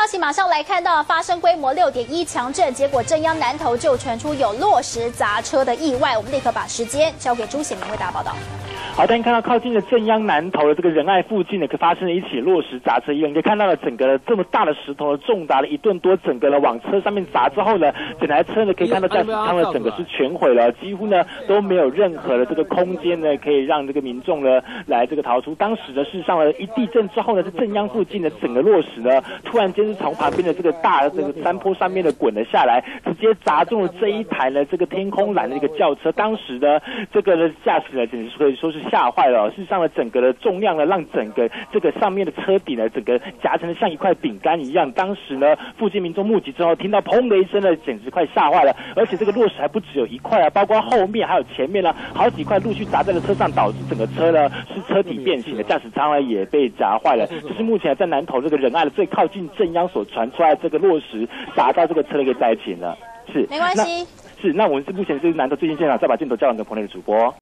消息马上来看到，发生规模六点一强震，结果正央南投就传出有落石砸车的意外。我们立刻把时间交给朱显明为大家报道。好，大家看到靠近的正央南头的这个仁爱附近呢，可发生了一起落石砸车意外。你可以看到了整个这么大的石头重达了一吨多，整个呢往车上面砸之后呢，整台车呢可以看到驾驶舱呢整个是全毁了，几乎呢都没有任何的这个空间呢可以让这个民众呢来这个逃出。当时呢，事实上呢一地震之后呢，这正央附近的整个落石呢，突然间是从旁边的这个大这个山坡上面的滚了下来，直接砸中了这一台呢这个天空蓝的一个轿车。当时呢，这个呢驾驶呢简直可以说是。吓坏了！事实上呢，整个的重量呢，让整个这个上面的车底呢，整个夹成了像一块饼干一样。当时呢，附近民众目击之后，听到砰的一声呢，简直快吓坏了。而且这个落石还不只有一块啊，包括后面还有前面呢，好几块陆续砸在了车上，导致整个车呢是车体变形的，驾驶舱呢也被砸坏了。这是目前在南投这个仁爱的最靠近镇压所传出来这个落实打到这个车的一个灾情了。是，没关系。是，那我们是目前是难得最近现场，再把镜头交还给棚内的主播。